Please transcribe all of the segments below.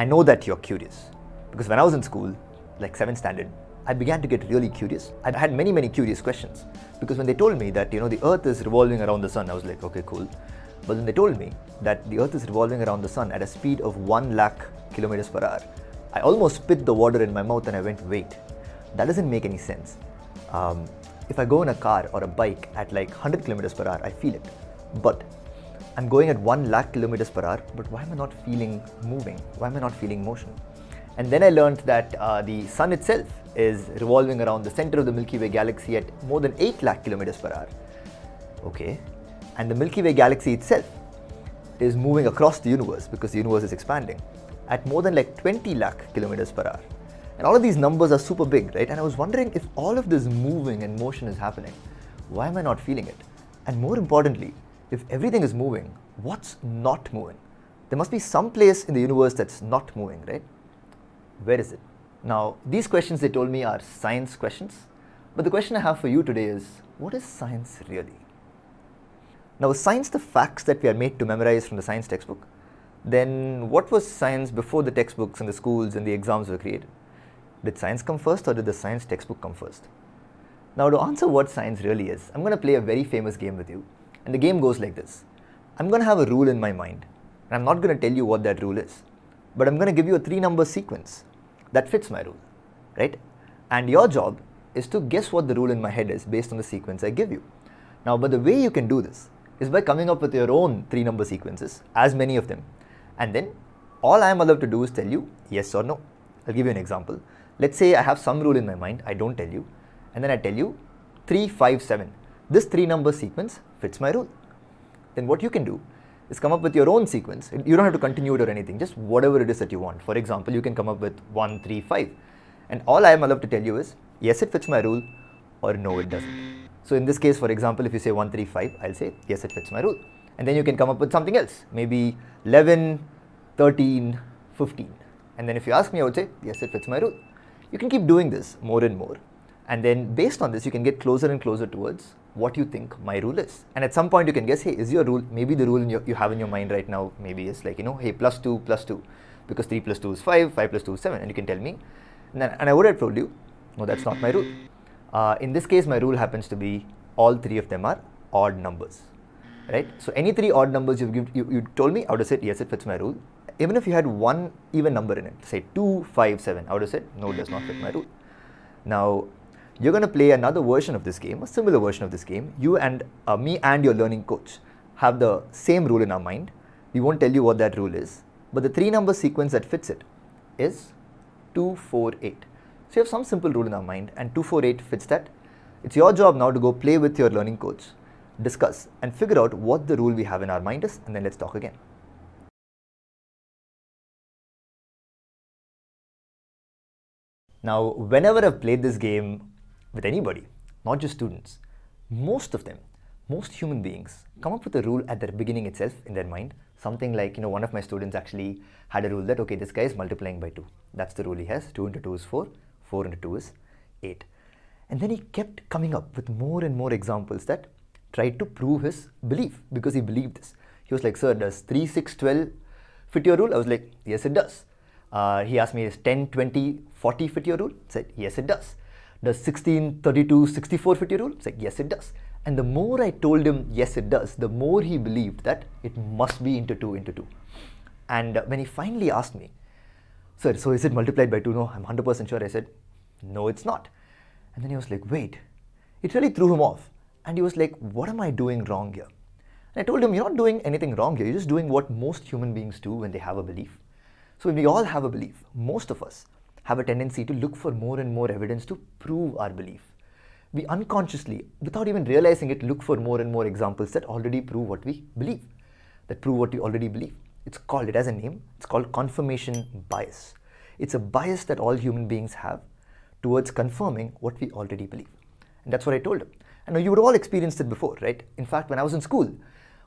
I know that you're curious because when I was in school, like 7th standard, I began to get really curious. I had many, many curious questions because when they told me that, you know, the earth is revolving around the sun, I was like, okay, cool. But then they told me that the earth is revolving around the sun at a speed of 1 lakh kilometers per hour. I almost spit the water in my mouth and I went, wait, that doesn't make any sense. Um, if I go in a car or a bike at like 100 kilometers per hour, I feel it. But I'm going at 1 lakh kilometers per hour, but why am I not feeling moving? Why am I not feeling motion? And then I learned that uh, the sun itself is revolving around the center of the Milky Way galaxy at more than 8 lakh kilometers per hour. Okay. And the Milky Way galaxy itself is moving across the universe because the universe is expanding at more than like 20 lakh kilometers per hour. And all of these numbers are super big, right? And I was wondering if all of this moving and motion is happening, why am I not feeling it? And more importantly, if everything is moving, what's not moving? There must be some place in the universe that's not moving, right? Where is it? Now, these questions they told me are science questions, but the question I have for you today is what is science really? Now, is science the facts that we are made to memorize from the science textbook? Then, what was science before the textbooks and the schools and the exams were created? Did science come first or did the science textbook come first? Now, to answer what science really is, I'm going to play a very famous game with you. And the game goes like this I'm going to have a rule in my mind, and I'm not going to tell you what that rule is, but I'm going to give you a three number sequence that fits my rule, right? And your job is to guess what the rule in my head is based on the sequence I give you. Now, but the way you can do this is by coming up with your own three number sequences, as many of them, and then all I am allowed to do is tell you yes or no. I'll give you an example. Let's say I have some rule in my mind, I don't tell you, and then I tell you 3, 5, 7. This three number sequence fits my rule. Then what you can do is come up with your own sequence. You don't have to continue it or anything, just whatever it is that you want. For example, you can come up with 1, 3, 5. And all I am allowed to tell you is yes, it fits my rule, or no, it doesn't. So in this case, for example, if you say 1, 3, 5, I'll say yes, it fits my rule. And then you can come up with something else, maybe 11, 13, 15. And then if you ask me, I would say yes, it fits my rule. You can keep doing this more and more. And then based on this, you can get closer and closer towards what you think my rule is. And at some point you can guess, hey, is your rule, maybe the rule your, you have in your mind right now, maybe is like, you know, hey, plus 2, plus 2, because 3 plus 2 is 5, 5 plus 2 is 7, and you can tell me. And, then, and I would have told you, no, that's not my rule. Uh, in this case, my rule happens to be all three of them are odd numbers, right? So any three odd numbers you've given, you, you told me, I would have said, yes, it fits my rule even if you had one even number in it, say 2, 5, 7, I would have said, no, it does not fit my rule. Now, you're going to play another version of this game, a similar version of this game. You and uh, me and your learning coach have the same rule in our mind. We won't tell you what that rule is, but the three number sequence that fits it is 2, 4, 8. So you have some simple rule in our mind, and 2, 4, 8 fits that. It's your job now to go play with your learning coach, discuss, and figure out what the rule we have in our mind is, and then let's talk again. Now, whenever I've played this game with anybody, not just students, most of them, most human beings come up with a rule at the beginning itself in their mind. Something like, you know, one of my students actually had a rule that, okay, this guy is multiplying by 2. That's the rule he has. 2 into 2 is 4, 4 into 2 is 8. And then he kept coming up with more and more examples that tried to prove his belief because he believed this. He was like, sir, does 3, 6, 12 fit your rule? I was like, yes, it does. Uh, he asked me, is 10, 20, 40 fit your rule? I said, yes, it does. Does 16, 32, 64 fit your rule? I said, yes, it does. And the more I told him, yes, it does, the more he believed that it must be into 2 into 2. And when he finally asked me, sir, so is it multiplied by 2? No, I'm 100% sure. I said, no, it's not. And then he was like, wait. It really threw him off. And he was like, what am I doing wrong here? And I told him, you're not doing anything wrong here. You're just doing what most human beings do when they have a belief. So we all have a belief. Most of us have a tendency to look for more and more evidence to prove our belief. We unconsciously, without even realizing it, look for more and more examples that already prove what we believe, that prove what we already believe. It's called, it has a name, it's called confirmation bias. It's a bias that all human beings have towards confirming what we already believe. And that's what I told him. And you would all experienced it before, right? In fact, when I was in school,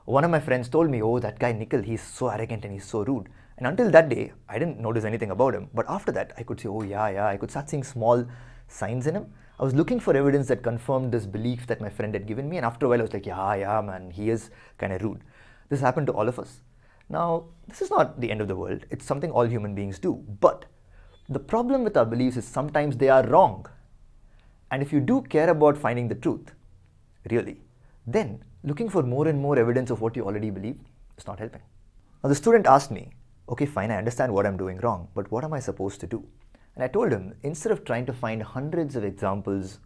one of my friends told me, oh, that guy Nikhil, he's so arrogant and he's so rude. And until that day, I didn't notice anything about him. But after that, I could say, oh, yeah, yeah, I could start seeing small signs in him. I was looking for evidence that confirmed this belief that my friend had given me. And after a while, I was like, yeah, yeah, man, he is kind of rude. This happened to all of us. Now, this is not the end of the world, it's something all human beings do. But the problem with our beliefs is sometimes they are wrong. And if you do care about finding the truth, really, then looking for more and more evidence of what you already believe is not helping. Now, the student asked me, okay, fine, I understand what I'm doing wrong, but what am I supposed to do? And I told him, instead of trying to find hundreds of examples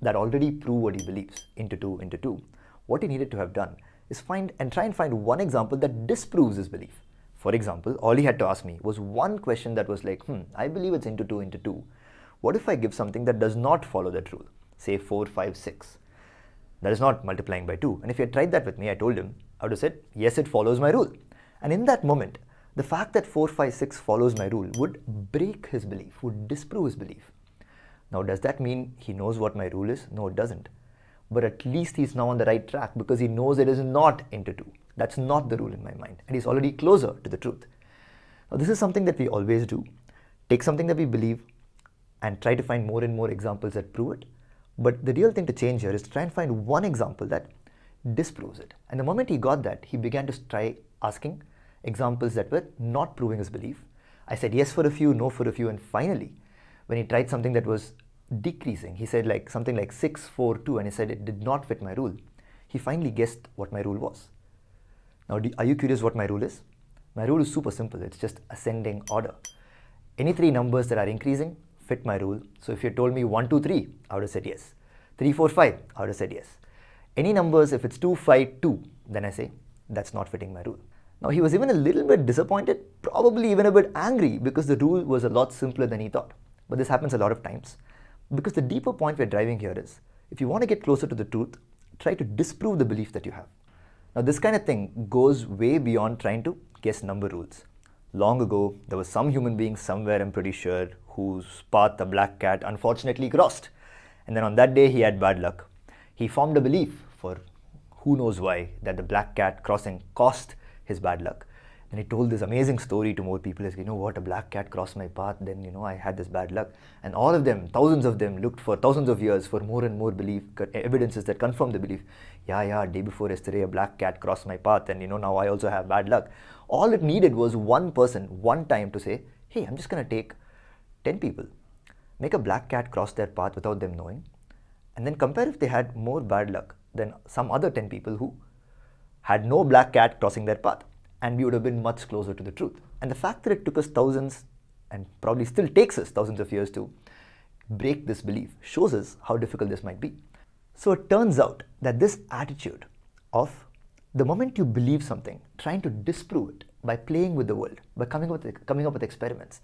that already prove what he believes into two, into two, what he needed to have done is find and try and find one example that disproves his belief. For example, all he had to ask me was one question that was like, hmm, I believe it's into two, into two. What if I give something that does not follow that rule? Say 4, 5, 6. That is not multiplying by 2. And if he had tried that with me, I told him, I would have said, yes, it follows my rule. And in that moment, the fact that 4, 5, 6 follows my rule would break his belief, would disprove his belief. Now, does that mean he knows what my rule is? No, it doesn't. But at least he's now on the right track because he knows it is not into 2. That's not the rule in my mind. And he's already closer to the truth. Now, this is something that we always do. Take something that we believe and try to find more and more examples that prove it. But the real thing to change here is to try and find one example that disproves it. And the moment he got that, he began to try asking examples that were not proving his belief. I said yes for a few, no for a few, and finally, when he tried something that was decreasing, he said like something like 6, 4, 2, and he said it did not fit my rule. He finally guessed what my rule was. Now, do, are you curious what my rule is? My rule is super simple. It's just ascending order. Any three numbers that are increasing fit my rule. So if you told me 1, 2, 3, I would have said yes. 3, 4, 5, I would have said yes. Any numbers, if it's 2, 5, 2, then I say that's not fitting my rule. Now he was even a little bit disappointed, probably even a bit angry because the rule was a lot simpler than he thought. But this happens a lot of times. Because the deeper point we're driving here is if you want to get closer to the truth, try to disprove the belief that you have. Now, this kind of thing goes way beyond trying to guess number rules. Long ago, there was some human being somewhere, I'm pretty sure, whose path the black cat unfortunately crossed. And then on that day, he had bad luck. He formed a belief, for who knows why, that the black cat crossing cost his bad luck. And he told this amazing story to more people. He's, you know what, a black cat crossed my path, then, you know, I had this bad luck. And all of them, thousands of them, looked for thousands of years for more and more belief, evidences that confirm the belief. Yeah, yeah, day before yesterday, a black cat crossed my path, and, you know, now I also have bad luck. All it needed was one person, one time to say, hey, I'm just going to take 10 people, make a black cat cross their path without them knowing, and then compare if they had more bad luck than some other 10 people who had no black cat crossing their path. And we would have been much closer to the truth. And the fact that it took us thousands, and probably still takes us thousands of years to break this belief, shows us how difficult this might be. So it turns out that this attitude of the moment you believe something, trying to disprove it by playing with the world, by coming up with, coming up with experiments,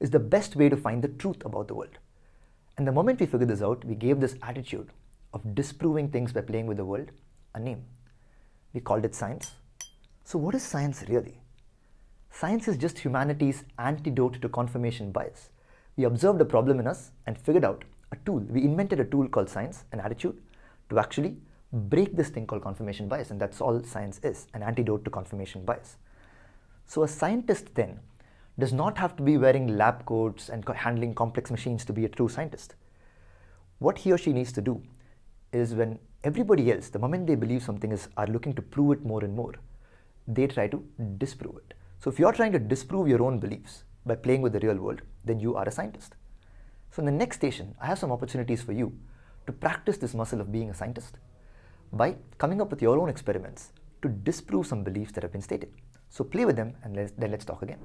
is the best way to find the truth about the world. And the moment we figured this out, we gave this attitude of disproving things by playing with the world a name. We called it science. So, what is science really? Science is just humanity's antidote to confirmation bias. We observed a problem in us and figured out a tool. We invented a tool called science, an attitude, to actually break this thing called confirmation bias. And that's all science is an antidote to confirmation bias. So, a scientist then does not have to be wearing lab coats and handling complex machines to be a true scientist. What he or she needs to do is when everybody else, the moment they believe something is, are looking to prove it more and more, they try to disprove it. So if you're trying to disprove your own beliefs by playing with the real world, then you are a scientist. So in the next station, I have some opportunities for you to practice this muscle of being a scientist by coming up with your own experiments to disprove some beliefs that have been stated. So play with them and let's, then let's talk again.